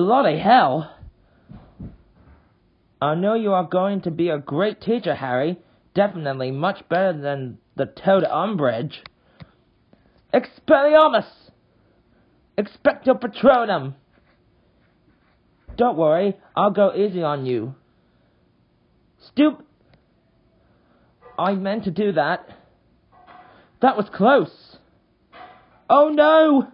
bloody hell. I know you are going to be a great teacher, Harry. Definitely much better than the Toad Umbridge. Expelliarmus! Expecto Patronum! Don't worry, I'll go easy on you. Stoop! I meant to do that. That was close. Oh no!